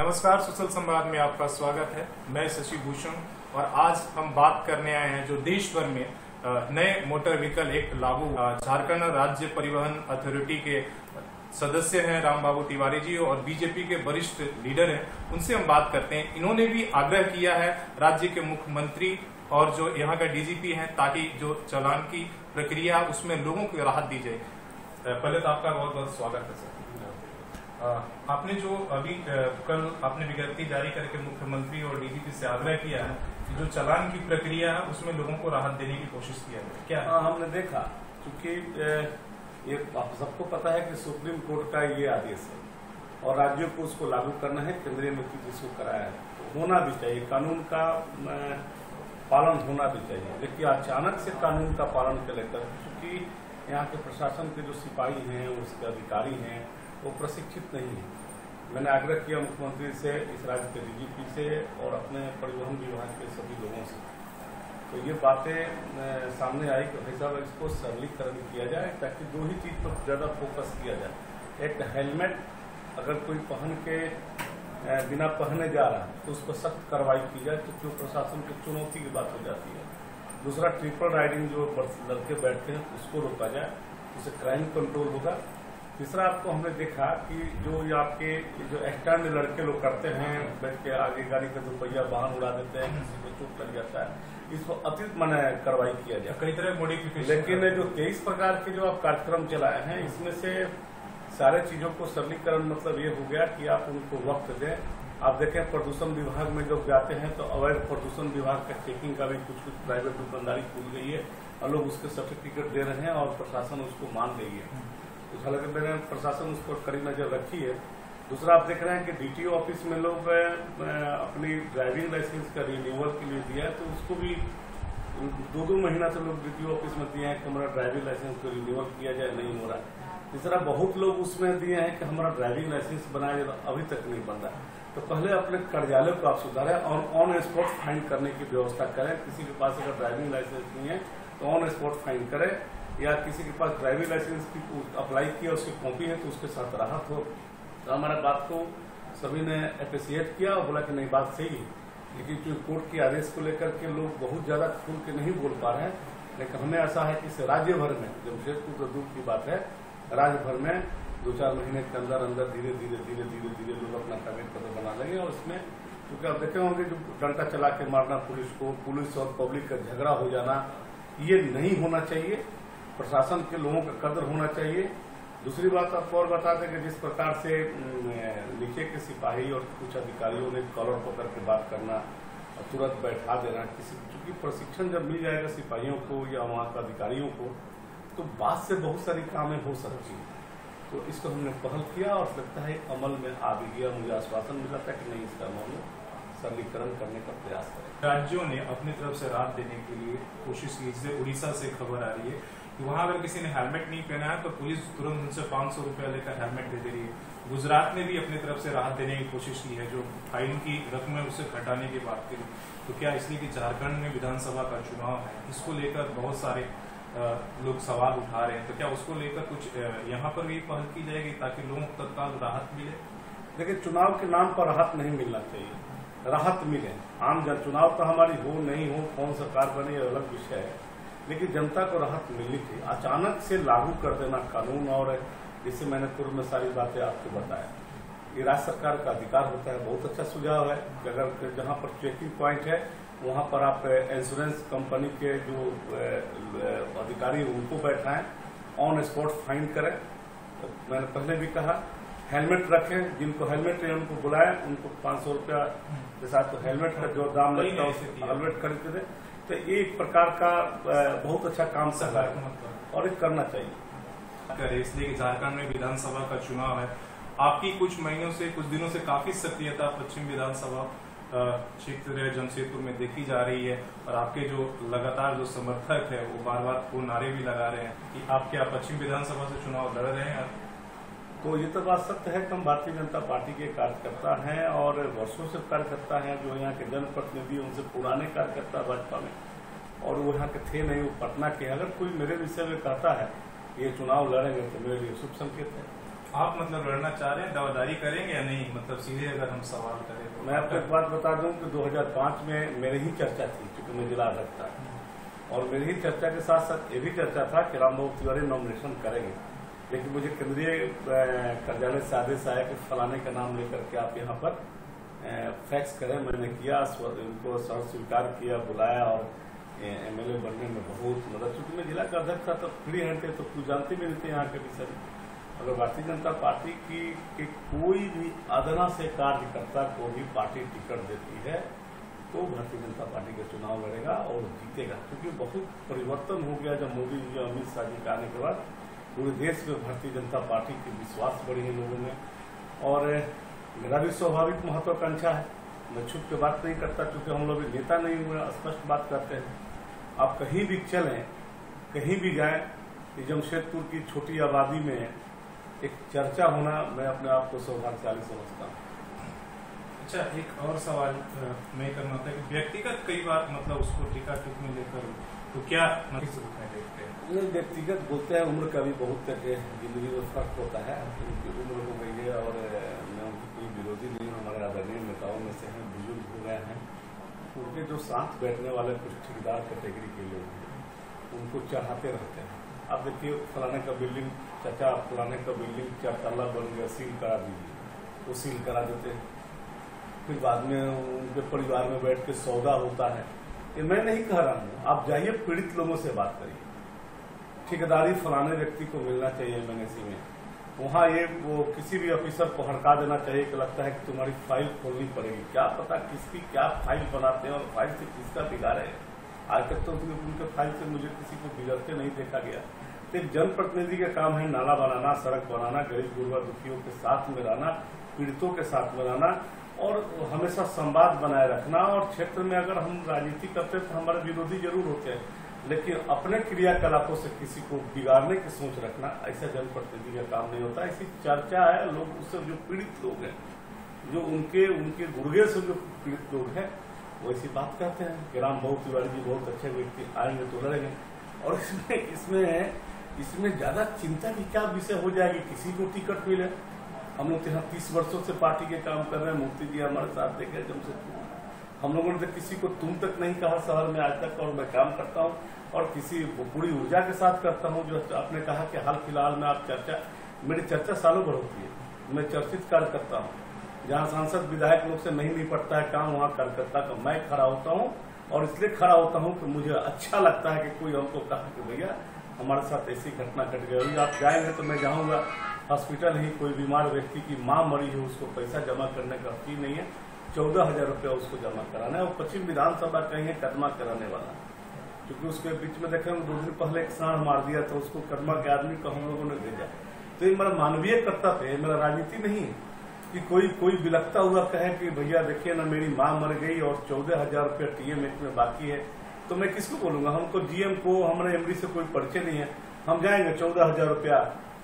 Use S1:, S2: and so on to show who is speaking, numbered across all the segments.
S1: नमस्कार, सुशल संवाद में आपका स्वागत है। मैं शशि भूषण और आज हम बात करने आए हैं जो देश भर में नए मोटर व्हीकल एक्ट लागू झारखंड राज्य परिवहन अथॉरिटी के सदस्य हैं राम बाबू तिवारी जी और बीजेपी के वरिष्ठ लीडर हैं। उनसे हम बात करते हैं। इन्होंने भी आग्रह किया है राज्य के मुख्यमंत्री और जो यहाँ का डीजीपी हैं ताकि जो चालान की प्रक्रिया, उसमें लोगों को राहत दी जाए। पहले तो आपका बहुत बहुत स्वागत है, सर। आपने जो अभी कल आपने विज्ञप्ति जारी करके मुख्यमंत्री और डीजीपी से आग्रह किया है कि जो चलान की प्रक्रिया है, उसमें लोगों को राहत देने की कोशिश किया है। क्या? है,
S2: हमने देखा, क्योंकि ये आप सबको पता है कि सुप्रीम कोर्ट का ये आदेश है और राज्यों को उसको लागू करना है, केंद्रीय मंत्री जिसको कराया है। तो होना भी चाहिए, कानून का पालन होना भी चाहिए। लेकिन अचानक से कानून का पालन के लेकर, क्योंकि यहाँ के प्रशासन के जो सिपाही हैं, उसके अधिकारी हैं वो प्रशिक्षित नहीं है। मैंने आग्रह किया मुख्यमंत्री से, इस राज्य के डीजीपी से और अपने परिवहन विभाग के सभी लोगों से। तो ये बातें सामने आई कि भाई साहब, इसको सरलीकरण किया जाए ताकि दो ही चीज़ पर ज़्यादा फोकस किया जाए। एक हेलमेट अगर कोई पहन के बिना पहने जा रहा है तो उस पर सख्त कार्रवाई की जाए तो क्यों प्रशासन की चुनौती की बात हो जाती है। दूसरा ट्रिपल राइडिंग जो लड़के बैठते हैं, उसको रोका जाए उससे क्राइम कंट्रोल होगा। तीसरा आपको हमने देखा कि जो ये आपके जो एक्सटर्न लड़के लोग करते हैं बैठ के आगे गाड़ी का दो पहिया वाहन उड़ा देते हैं किसी को चोट लग जाता है इसको अतिरिक्त मैंने कार्रवाई किया जाए।
S1: कई तरह मॉडिफिकेशन
S2: लेकिन जो तेईस प्रकार के जो आप कार्यक्रम चलाए हैं इसमें से सारे चीज़ों को सरलीकरण मतलब ये हो गया कि आप उनको वक्त दें। आप देखें प्रदूषण विभाग में जब जाते हैं तो अवैध प्रदूषण विभाग का चेकिंग का भी कुछ कुछ प्राइवेट दुकानदारी खुल गई है और लोग उसके सर्टिफिकेट दे रहे हैं और प्रशासन उसको मान रही है। तो हालाँकि मैंने प्रशासन उस पर कड़ी नज़र रखी है। दूसरा, आप देख रहे हैं कि डीटीओ ऑफ़िस में लोग अपनी ड्राइविंग लाइसेंस का रिन्यूअल के लिए दिया है तो उसको भी दो दो महीना से लोग डीटीओ ऑफ़िस में दिए हैं कि हमारा ड्राइविंग लाइसेंस को रिन्यूअल किया जाए, नहीं हो रहा। है तीसरा, बहुत लोग उसमें दिए हैं कि हमारा ड्राइविंग लाइसेंस बनाया जाए अभी तक नहीं बन रहा। तो पहले अपने कार्यालय को आप सुधारें और ऑन स्पॉट फाइन करने की व्यवस्था करें। किसी के पास अगर ड्राइविंग लाइसेंस नहीं है तो ऑन स्पॉट फाइन करें। या किसी के पास ड्राइविंग लाइसेंस की अप्लाई किया, उसकी कॉपी है तो उसके साथ राहत हो। तो हमारे बात को सभी ने अप्रिसिएट किया और बोला कि नहीं, बात सही है। लेकिन जो कोर्ट के आदेश को लेकर के लोग बहुत ज़्यादा खुल के नहीं बोल पा रहे हैं। लेकिन हमें ऐसा है कि इसे राज्य भर में, जमशेदपुर तो दूर की बात है, राज्य भर में दो चार महीने के अंदर अंदर धीरे धीरे धीरे धीरे धीरे लोग अपना कागज़ पत्र बना लेंगे और इसमें क्योंकि आप देखे होंगे जो डंडा चला के मारना, पुलिस को, पुलिस और पब्लिक का झगड़ा हो जाना, ये नहीं होना चाहिए। प्रशासन के लोगों का कदर होना चाहिए। दूसरी बात आपको और बता दें कि जिस प्रकार से नीचे के सिपाही और कुछ अधिकारियों ने कॉलर पकड़ के बात करना और तुरंत बैठा देना, किसी क्योंकि प्रशिक्षण जब मिल जाएगा सिपाहियों को या वहाँ के अधिकारियों को तो बात से बहुत सारी कामें हो सकती हैं। तो इसको हमने पहल किया और लगता है अमल में आ भी गया। मुझे आश्वासन मिला था कि नहीं, इसका अमल में सरलीकरण करने का प्रयास करें
S1: राज्यों ने अपनी तरफ़ से राहत देने के लिए कोशिश की, जैसे उड़ीसा से खबर आ रही है। कि वहाँ अगर किसी ने हेलमेट नहीं पहना है तो पुलिस तुरंत उनसे पाँच सौ रुपया लेकर हेलमेट दे दे रही है। गुजरात ने भी अपनी तरफ़ से राहत देने की कोशिश की है, जो फाइन की रकम है, उसे घटाने की बात करी। तो क्या इसलिए कि झारखंड में विधानसभा का चुनाव है, इसको लेकर बहुत सारे लोग सवाल उठा रहे हैं। तो क्या उसको लेकर कुछ यहाँ पर भी पहल की जाएगी ताकि लोगों को तत्काल राहत मिले?
S2: लेकिन चुनाव के नाम पर राहत नहीं मिलना चाहिए। राहत मिले। आम जन चुनाव तो हमारी हो नहीं हो, कौन सरकार बने अलग विषय है। लेकिन जनता को राहत मिलनी थी। अचानक से लागू कर देना कानून और है जिससे मैंने पूर्व में सारी बातें आपको बताया। ये राज्य सरकार का अधिकार होता है बहुत अच्छा सुझाव है कि अगर जहाँ पर चेकिंग प्वाइंट है वहाँ पर आप इंश्योरेंस कंपनी के जो अधिकारी उनको बैठाएँ ऑन स्पॉट फाइन करें। तो मैंने पहले भी कहा हेलमेट रखें जिनको हेलमेट है उनको बुलाएँ उनको पाँच सौ रुपया के साथ तो हेलमेट का जो दाम लगता है। हेलमेट खरीद के दें। तो ये एक प्रकार का बहुत अच्छा काम कर रहा है और ये करना चाहिए।
S1: करे इसलिए कि झारखंड में विधानसभा का चुनाव है, आपकी कुछ महीनों से, कुछ दिनों से काफ़ी सक्रियता पश्चिम विधानसभा क्षेत्र जमशेदपुर में देखी जा रही है और आपके जो लगातार जो समर्थक है, वो बार बार वो नारे भी लगा रहे हैं कि आप क्या पश्चिम विधानसभा से चुनाव लड़ रहे हैं?
S2: तो ये तो बात सत्य है कि हम भारतीय जनता पार्टी के कार्यकर्ता हैं और वर्षों से कार्यकर्ता हैं जो यहाँ के जनप्रतिनिधि उनसे पुराने कार्यकर्ता भाजपा में। और वो यहाँ के थे नहीं वो पटना के अगर कोई मेरे विषय में कहता है ये चुनाव लड़ेंगे तो मेरे लिए शुभ संकेत है।
S1: आप मतलब लड़ना चाह रहे हैं दावेदारी करेंगे या नहीं? मतलब सीधे अगर हम सवाल करें तो।
S2: मैं आपको एक बात बता दूँ कि 2005 में मेरी ही चर्चा थी क्योंकि मैं जिला अध्यक्ष था। और मेरी ही चर्चा के साथ साथ ये भी चर्चा था कि राम बाबू तिवारी नॉमिनेशन करेंगे। लेकिन मुझे केंद्रीय कार्यालय से आदेश आया कि फलाने का नाम लेकर के आप यहाँ पर फैक्स करें। मैंने किया उनको सर स्वीकार किया, बुलाया और एमएलए बनने में बहुत मदद चूँकि मैं जिला का अध्यक्ष था तो फ्री हैंड थे तो कुछ जानते भी नहीं थे यहाँ के विषय अगर भारतीय जनता पार्टी की, कि कोई भी अदना से कार्यकर्ता को भी पार्टी टिकट देती है तो भारतीय जनता पार्टी का चुनाव लड़ेगा और जीतेगा। क्योंकि बहुत परिवर्तन हो गया जब मोदी जी अमित शाह जी के आने के बाद। पूरे देश में भारतीय जनता पार्टी की विश्वास बढ़ी है लोगों में। और मेरा भी स्वाभाविक महत्वाकांक्षा है। मैं छुप के बात नहीं करता क्योंकि हम लोग नेता नहीं हुए स्पष्ट बात करते हैं। आप कहीं भी चलें, कहीं भी जाएँ जमशेदपुर की छोटी आबादी में एक चर्चा होना मैं अपने आप को सौभाग्यशाली समझता हूँ।
S1: अच्छा एक और सवाल मैं करना था कि व्यक्तिगत कई बार मतलब उसको टीका में लेकर तो क्या देखते हैं।
S2: व्यक्तिगत बोलते हैं, उम्र का भी बहुत करके ज़िंदगी में फ़र्क होता है। उनकी उम्र हो गई है और मैं उनकी कोई विरोधी नहीं हूँ, हमारे आदरणीय नेताओं में से हैं, बुज़ुर्ग हो गए हैं। उनके जो साथ बैठने वाले कुछ ठेकेदार कैटेगरी के लोग हैं, उनको चढ़ाते रहते हैं। आप देखिए, फलाने का बिल्डिंग चाचा, फलाने का बिल्डिंग चार तल्ला बन गया, सील करा दीजिए। वो सील करा देते हैं। फिर बाद में उनके परिवार में बैठ के सौदा होता है। ये मैं नहीं कह रहा हूँ। आप जाइए, पीड़ित लोगों से बात करिए। ठेकेदारी फलाने व्यक्ति को मिलना चाहिए एमएनएसी में। वहाँ ये, वो किसी भी ऑफिसर को हड़का देना चाहिए कि लगता है कि तुम्हारी फ़ाइल खोलनी पड़ेगी। क्या पता किसकी क्या फ़ाइल बनाते हैं और फ़ाइल से किसका बिगाड़ है। आज तक तो उनके फ़ाइल से मुझे किसी को बिगड़ते नहीं देखा गया। तो एक जनप्रतिनिधि का काम है नाला बनाना, सड़क बनाना, गरीब गुरबा दुखियों के साथ में रहना, पीड़ितों के साथ में रहना। और हमेशा संवाद बनाए रखना और क्षेत्र में अगर हम राजनीति करते हैं तो हमारे विरोधी ज़रूर होते हैं, लेकिन अपने क्रियाकलापों से किसी को बिगाड़ने की सोच रखना, ऐसा जनप्रतिनिधि का काम नहीं होता। ऐसी चर्चा है, लोग उससे जो पीड़ित लोग हैं, जो उनके उनके गुर्गे से जो पीड़ित लोग हैं, वो ऐसी बात कहते हैं कि राम बहुत तिवारी जी बहुत अच्छे व्यक्ति, आएँगे तो लड़ेंगे। और इसमें इसमें इसमें ज़्यादा चिंता की क्या विषय हो जाएगी? किसी को टिकट मिले हम लोग यहाँ तीस वर्षों से पार्टी के काम कर रहे हैं मुफ्ती जी हमारे साथ देखे जमशेदपुर हम लोगों ने तो किसी को तुम तक नहीं कहा शहर में आज तक, और मैं काम करता हूँ, और किसी पूरी ऊर्जा के साथ करता हूँ, जो आपने कहा कि हाल फ़िलहाल में आप चर्चा, मेरी चर्चा सालों भर होती है। मैं चर्चित कार्य करता हूँ। जहाँ सांसद, विधायक लोग से नहीं निपटता है काम, वहाँ कार्यकर्ता का मैं खड़ा होता हूँ, और इसलिए खड़ा होता हूँ कि मुझे अच्छा लगता है कि कोई हमको कहा कि भैया, हमारे साथ ऐसी घटना घट गई, आप जाएँगे तो मैं जाऊँगा। हॉस्पिटल ही कोई बीमार व्यक्ति की माँ मरी है, उसको पैसा जमा करने का फ़ी नहीं है। चौदह हज़ार रूपया उसको जमा कराना है। और पश्चिम विधानसभा कहीं है कदमा कराने वाला। क्योंकि उसके बीच में देखे दो दिन पहले एक साण मार दिया था उसको कदमा के आदमी को हम लोगों ने भेजा। तो ये मेरा मानवीय कर्तव्य है मेरा राजनीति नहीं है कि कोई कोई बिलकता हुआ कहे कि भैया देखिए ना, मेरी माँ मर गई और चौदह हज़ार रूपया टीएम एक में बाकी है। तो मैं किसको बोलूँगा? हमको जीएम को हमारे एमडी से कोई परिचय नहीं है। हम जाएँगे, चौदह हज़ार रुपया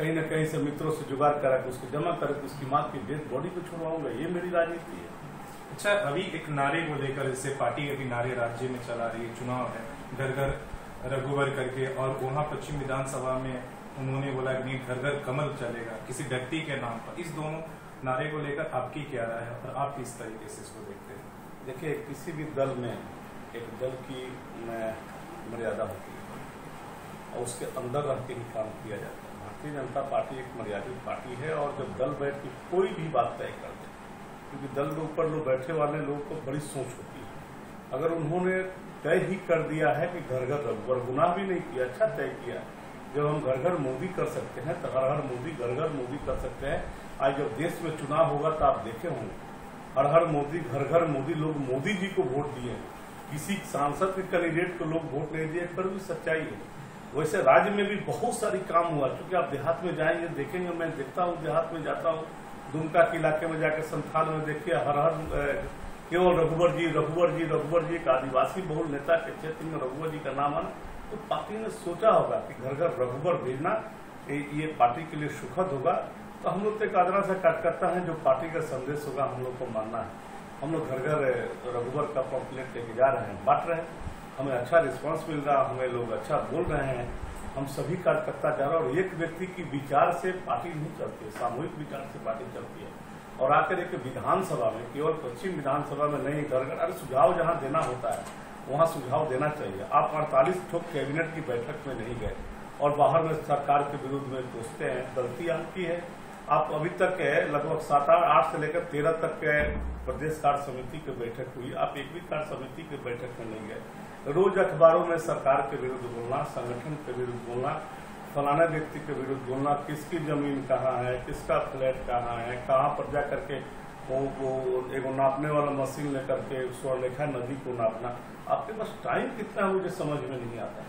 S2: कहीं ना कहीं से मित्रों से जुगाड़ करा के उसको जमा करके उसकी माँ की डेथ बॉडी को छुड़वाऊँगा ये मेरी राजनीति है।
S1: अच्छा अभी एक नारे को लेकर जैसे पार्टी अभी नारे राज्य में चला रही है चुनाव है घर घर रघुवर करके और वहाँ पश्चिम विधानसभा में उन्होंने बोला कि नहीं घर घर कमल चलेगा किसी व्यक्ति के नाम पर। इस दोनों नारे को लेकर आपकी क्या राय है और आप किस तरीके से इसको देखते हैं?
S2: देखिए किसी भी दल में एक दल की मर्यादा होती है और उसके अंदर रह के ही काम किया जाता है। भारतीय जनता पार्टी एक मर्यादित पार्टी है और जब दल बैठ के कोई भी बात तय करते क्योंकि दल के ऊपर लोग बैठे वाले लोग को बड़ी सोच होती है। अगर उन्होंने तय ही कर दिया है कि घर घर रघुवर गुनाह भी नहीं किया अच्छा तय किया, जब हम घर घर मोदी कर सकते हैं तो हर हर मोदी घर घर मोदी कर सकते हैं। आज जब देश में चुनाव होगा तो आप देखे होंगे, हर हर मोदी, घर घर मोदी, लोग मोदी जी को वोट दिए किसी सांसद के कैंडिडेट को लोग वोट नहीं दिए, पर भी सच्चाई है। वैसे राज्य में भी बहुत सारी काम हुआ। क्योंकि आप देहात में जाएँगे, देखेंगे, मैं देखता हूँ, देहात में जाता हूँ। दुमका के इलाके में जाकर संथाल में देखिए, हर हर केवल रघुवर जी रघुवर जी रघुवर जी एक आदिवासी बहुल नेता के क्षेत्र में रघुवर जी का नाम आना तो पार्टी ने सोचा होगा कि घर घर रघुवर भेजना, ये पार्टी के लिए सुखद होगा। तो हम लोग तो एक आदरा से कार्यकर्ता है, जो पार्टी का संदेश होगा, हम लोग को मानना है। हम लोग घर घर रघुवर का पॉम्पलेट लेके जा रहे हैं, बांट रहे हैं। हमें अच्छा रिस्पांस मिल रहा, हमें लोग अच्छा बोल रहे हैं। हम सभी कार्यकर्ता जा रहे हैं और एक व्यक्ति की विचार से पार्टी नहीं चलती है, सामूहिक विचार से पार्टी चलती है। और आकर एक विधानसभा में, केवल पश्चिम विधानसभा में नहीं घर घर अरे सुझाव जहाँ देना होता है, वहाँ सुझाव देना चाहिए। आप अड़तालीस ठोक कैबिनेट की बैठक में नहीं गए और बाहर में सरकार के विरुद्ध में पूछते हैं, गलती आपकी है। आप अभी तक लगभग सात आठ आठ से लेकर तेरह तक के प्रदेश कार्य समिति की बैठक हुई। आप एक भी कार्य समिति की बैठक में नहीं गए। रोज अखबारों में सरकार के विरुद्ध बोलना, संगठन के विरुद्ध बोलना, फलाने व्यक्ति के विरुद्ध बोलना, किसकी ज़मीन कहाँ है, किसका फ्लैट कहाँ है, कहाँ पर जा करके वो वो एगो नापने वाला मशीन लेकर के स्वर्णरेखा नदी को नापना। आपके पास टाइम कितना है, मुझे समझ में नहीं आता।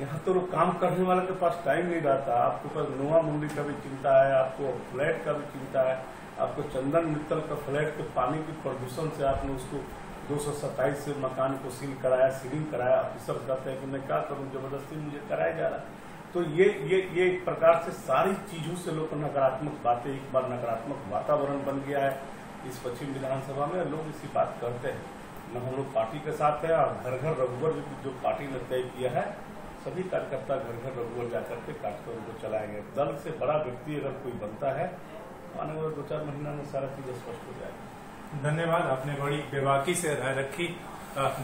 S2: यहाँ तो लोग काम करने वाले के पास टाइम नहीं रहता। आपके पास नुआ मुंडी का भी चिंता है, आपको फ्लैट का भी चिंता है, आपको चंदन मित्तल का फ्लैट के पानी के प्रदूषण से आपने उसको दो सौ सत्ताईस से मकान को सील कराया, सीलिंग कराया। ऑफिसर कहते हैं कि मैं क्या करूँ, ज़बरदस्ती मुझे कराया जा रहा है। तो ये ये ये एक प्रकार से सारी चीज़ों से लोग नकारात्मक बातें, एक बार नकारात्मक वातावरण बन गया है। इस पश्चिम विधानसभा में लोग इसी बात करते हैं। न हम लोग पार्टी के साथ है और घर घर रघुवर जो पार्टी ने तय किया है, सभी कार्यकर्ता घर घर रघुवर जाकर के कार्यक्रम को चलाएँगे। दल से बड़ा व्यक्ति अगर कोई बनता है आने वाले दो चार महीना में सारा चीज़ स्पष्ट हो जाएगी।
S1: धन्यवाद, आपने बड़ी बेबाकी से राय रखी।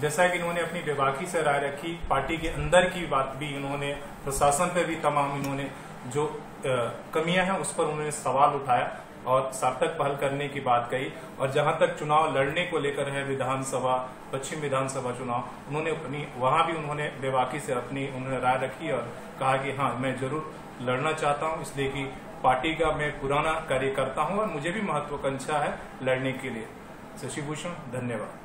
S1: जैसा कि इन्होंने अपनी बेबाकी से राय रखी, पार्टी के अंदर की बात भी इन्होंने, प्रशासन पे भी तमाम इन्होंने जो कमियाँ हैं उस पर उन्होंने सवाल उठाया और सार्थक पहल करने की बात कही। और जहाँ तक चुनाव लड़ने को लेकर है विधानसभा, पश्चिम विधानसभा चुनाव, उन्होंने अपनी, वहाँ भी उन्होंने बेबाकी से अपनी उन्होंने राय रखी और कहा कि हाँ मैं ज़रूर लड़ना चाहता हूँ, इसलिए कि पार्टी का मैं पुराना कार्यकर्ता हूँ और मुझे भी महत्वाकांक्षा है लड़ने के लिए। शशि भूषण धन्यवाद।